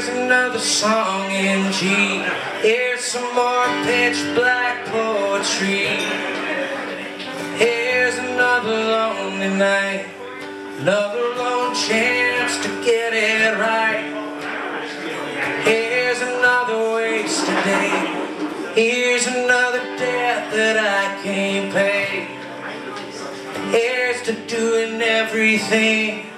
Here's another song in G. Here's some more pitch black poetry. Here's another lonely night. Another lone chance to get it right. Here's another wasted day. Here's another debt that I can't pay. Here's to doing everything